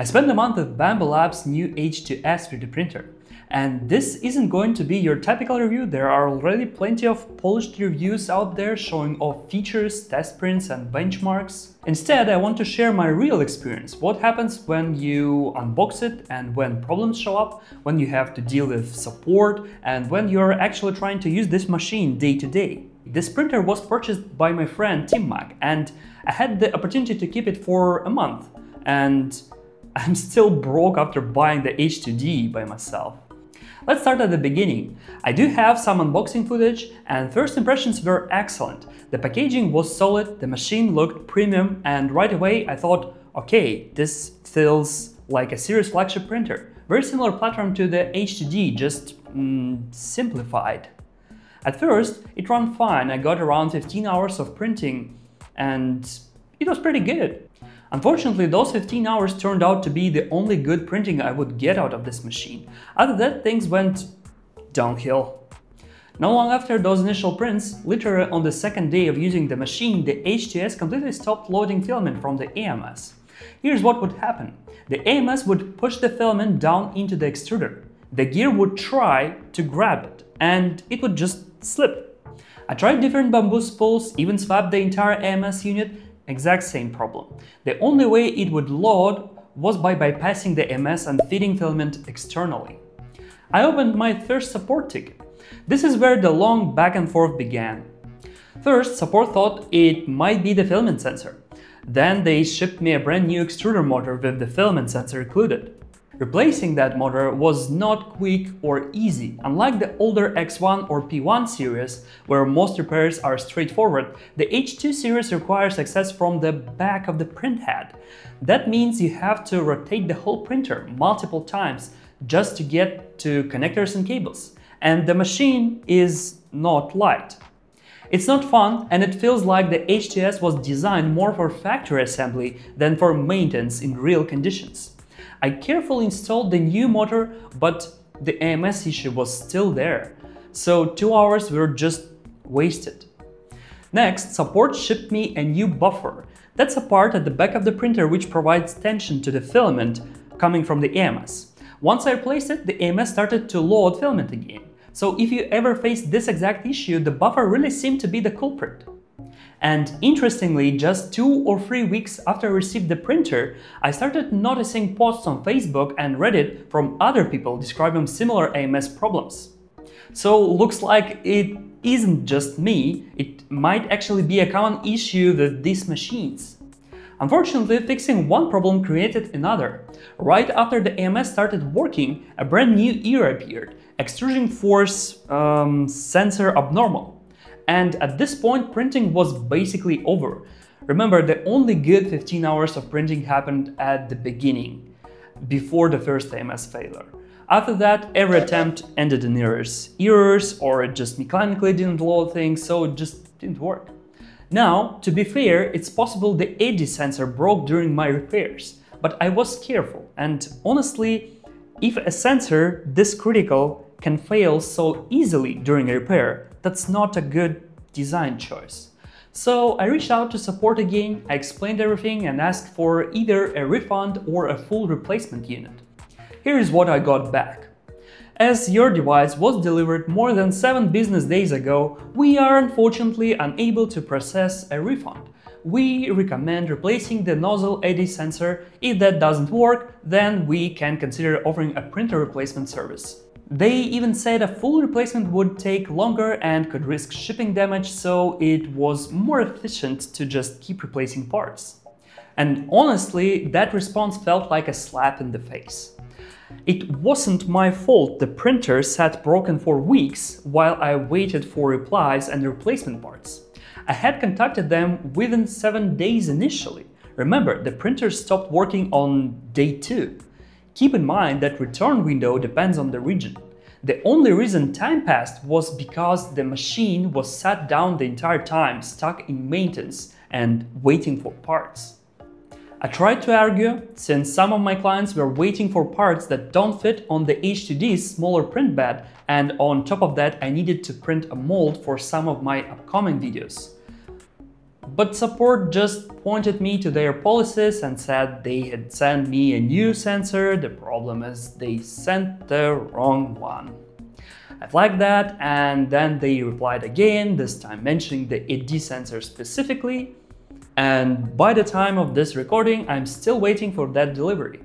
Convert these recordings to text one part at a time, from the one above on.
I spent a month with Bambu Labs' new H2S 3D printer. And this isn't going to be your typical review, there are already plenty of polished reviews out there showing off features, test prints and benchmarks. Instead, I want to share my real experience, what happens when you unbox it and when problems show up, when you have to deal with support and when you're actually trying to use this machine day to day. This printer was purchased by my friend Tim Mac and I had the opportunity to keep it for a month and I'm still broke after buying the H2D by myself. Let's start at the beginning. I do have some unboxing footage and first impressions were excellent. The packaging was solid, the machine looked premium and right away I thought, okay, this feels like a serious flagship printer. Very similar platform to the H2D, just mm, simplified. At first, it ran fine, I got around 15 hours of printing and it was pretty good. Unfortunately, those 15 hours turned out to be the only good printing I would get out of this machine. After that, things went downhill. Not long after those initial prints, literally on the second day of using the machine, the H2S completely stopped loading filament from the AMS. Here's what would happen. The AMS would push the filament down into the extruder. The gear would try to grab it, and it would just slip. I tried different Bambu spools, even swapped the entire AMS unit, Exact same problem. The only way it would load was by bypassing the AMS and feeding filament externally. I opened my first support ticket. This is where the long back and forth began. First, support thought it might be the filament sensor. Then they shipped me a brand new extruder motor with the filament sensor included. Replacing that motor was not quick or easy. Unlike the older X1 or P1 series, where most repairs are straightforward, the H2 series requires access from the back of the print head. That means you have to rotate the whole printer multiple times just to get to connectors and cables. And the machine is not light. It's not fun and it feels like the H2S was designed more for factory assembly than for maintenance in real conditions. I carefully installed the new motor, but the AMS issue was still there. So two hours were just wasted. Next, support shipped me a new buffer. That's a part at the back of the printer which provides tension to the filament coming from the AMS. Once I replaced it, the AMS started to load filament again. So if you ever face this exact issue, the buffer really seemed to be the culprit. And interestingly, just two or three weeks after I received the printer, I started noticing posts on Facebook and Reddit from other people describing similar AMS problems. So looks like it isn't just me, it might actually be a common issue with these machines. Unfortunately, fixing one problem created another. Right after the AMS started working, a brand new error appeared, extrusion force um, sensor abnormal and at this point printing was basically over. Remember, the only good 15 hours of printing happened at the beginning, before the first AMS failure. After that, every attempt ended in errors. Errors, or it just mechanically didn't load things, so it just didn't work. Now, to be fair, it's possible the eddy sensor broke during my repairs, but I was careful, and honestly, if a sensor this critical can fail so easily during a repair, that's not a good design choice. So I reached out to support again, I explained everything and asked for either a refund or a full replacement unit. Here is what I got back. As your device was delivered more than 7 business days ago, we are unfortunately unable to process a refund. We recommend replacing the nozzle eddy sensor. If that doesn't work, then we can consider offering a printer replacement service. They even said a full replacement would take longer and could risk shipping damage, so it was more efficient to just keep replacing parts. And honestly, that response felt like a slap in the face. It wasn't my fault the printer sat broken for weeks while I waited for replies and replacement parts. I had contacted them within 7 days initially. Remember, the printer stopped working on day 2. Keep in mind that return window depends on the region. The only reason time passed was because the machine was sat down the entire time, stuck in maintenance and waiting for parts. I tried to argue, since some of my clients were waiting for parts that don't fit on the H2D's smaller print bed, and on top of that I needed to print a mold for some of my upcoming videos. But support just pointed me to their policies and said they had sent me a new sensor, the problem is they sent the wrong one. I flagged that and then they replied again, this time mentioning the eddy sensor specifically, and by the time of this recording I'm still waiting for that delivery.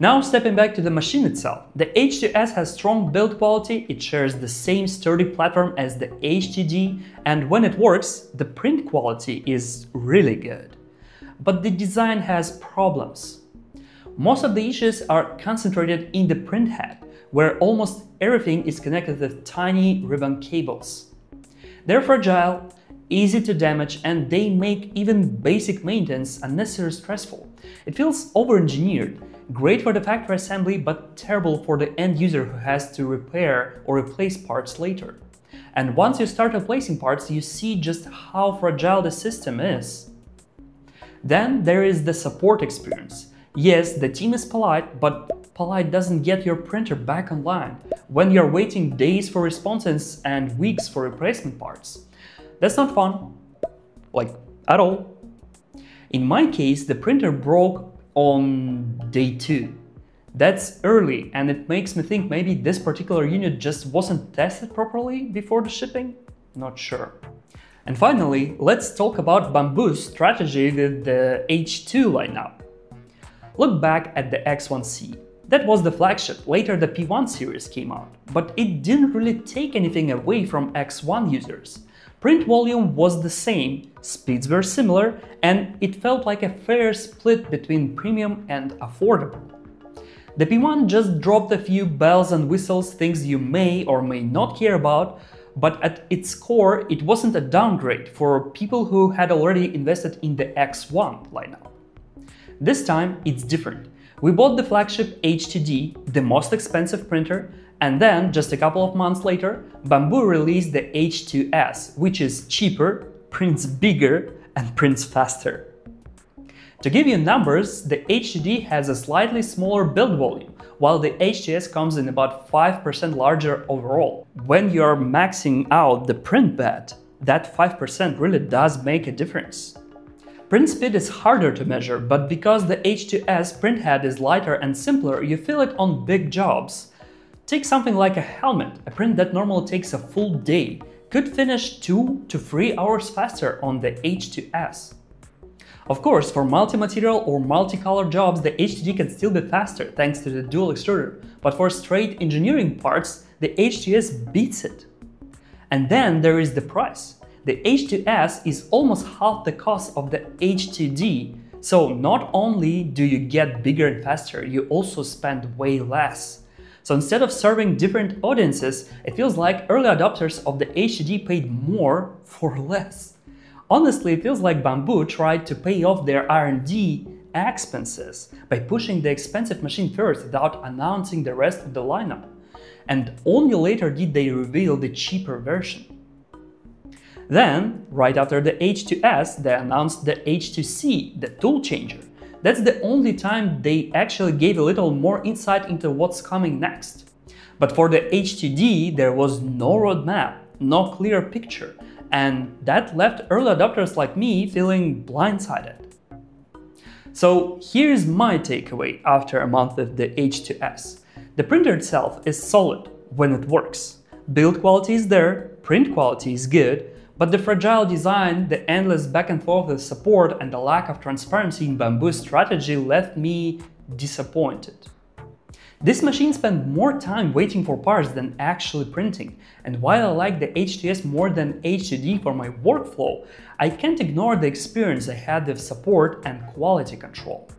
Now stepping back to the machine itself, the H2S has strong build quality, it shares the same sturdy platform as the H2D, and when it works, the print quality is really good. But the design has problems. Most of the issues are concentrated in the print head, where almost everything is connected with tiny ribbon cables. They're fragile, easy to damage, and they make even basic maintenance unnecessarily stressful. It feels over-engineered, Great for the factory assembly, but terrible for the end user who has to repair or replace parts later. And once you start replacing parts, you see just how fragile the system is. Then there is the support experience. Yes, the team is polite, but polite doesn't get your printer back online when you're waiting days for responses and weeks for replacement parts. That's not fun, like at all. In my case, the printer broke on day two. That's early and it makes me think maybe this particular unit just wasn't tested properly before the shipping? Not sure. And finally, let's talk about Bambu's strategy with the H2 lineup. Look back at the X1C. That was the flagship, later the P1 series came out, but it didn't really take anything away from X1 users. Print volume was the same, speeds were similar, and it felt like a fair split between premium and affordable. The P1 just dropped a few bells and whistles, things you may or may not care about, but at its core, it wasn't a downgrade for people who had already invested in the X1 lineup. This time, it's different. We bought the flagship H2D, the most expensive printer, and then, just a couple of months later, Bambu released the H2S, which is cheaper, prints bigger, and prints faster. To give you numbers, the H2D has a slightly smaller build volume, while the H2S comes in about 5% larger overall. When you're maxing out the print bed, that 5% really does make a difference. Print speed is harder to measure, but because the H2S print head is lighter and simpler, you feel it on big jobs. Take something like a helmet, a print that normally takes a full day, could finish 2 to 3 hours faster on the H2S. Of course, for multi-material or multicolor jobs, the H2D can still be faster thanks to the dual extruder, but for straight engineering parts, the H2S beats it. And then there is the price. The H2S is almost half the cost of the H2D, so not only do you get bigger and faster, you also spend way less. So instead of serving different audiences, it feels like early adopters of the H2D paid more for less. Honestly, it feels like Bambu tried to pay off their R&D expenses by pushing the expensive machine first without announcing the rest of the lineup. And only later did they reveal the cheaper version. Then, right after the H2S, they announced the H2C, the tool changer, that's the only time they actually gave a little more insight into what's coming next. But for the H2D, there was no roadmap, no clear picture, and that left early adopters like me feeling blindsided. So here's my takeaway after a month with the H2S. The printer itself is solid when it works. Build quality is there, print quality is good, but the fragile design, the endless back and forth with support, and the lack of transparency in Bambu's strategy left me disappointed. This machine spent more time waiting for parts than actually printing, and while I like the H2S more than H2D for my workflow, I can't ignore the experience I had with support and quality control.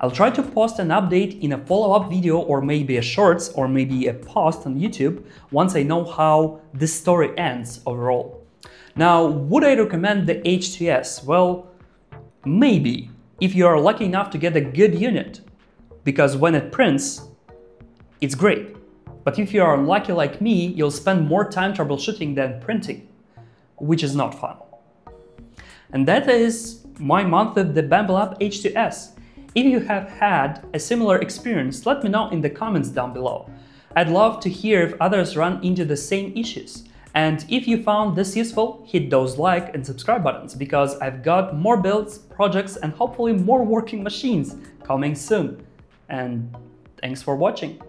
I'll try to post an update in a follow-up video or maybe a shorts or maybe a post on YouTube once I know how this story ends overall. Now, would I recommend the H2S? Well, maybe, if you are lucky enough to get a good unit, because when it prints, it's great. But if you are unlucky like me, you'll spend more time troubleshooting than printing, which is not fun. And that is my month with the Bambu H2S. If you have had a similar experience, let me know in the comments down below. I'd love to hear if others run into the same issues. And if you found this useful, hit those like and subscribe buttons because I've got more builds, projects, and hopefully more working machines coming soon. And thanks for watching.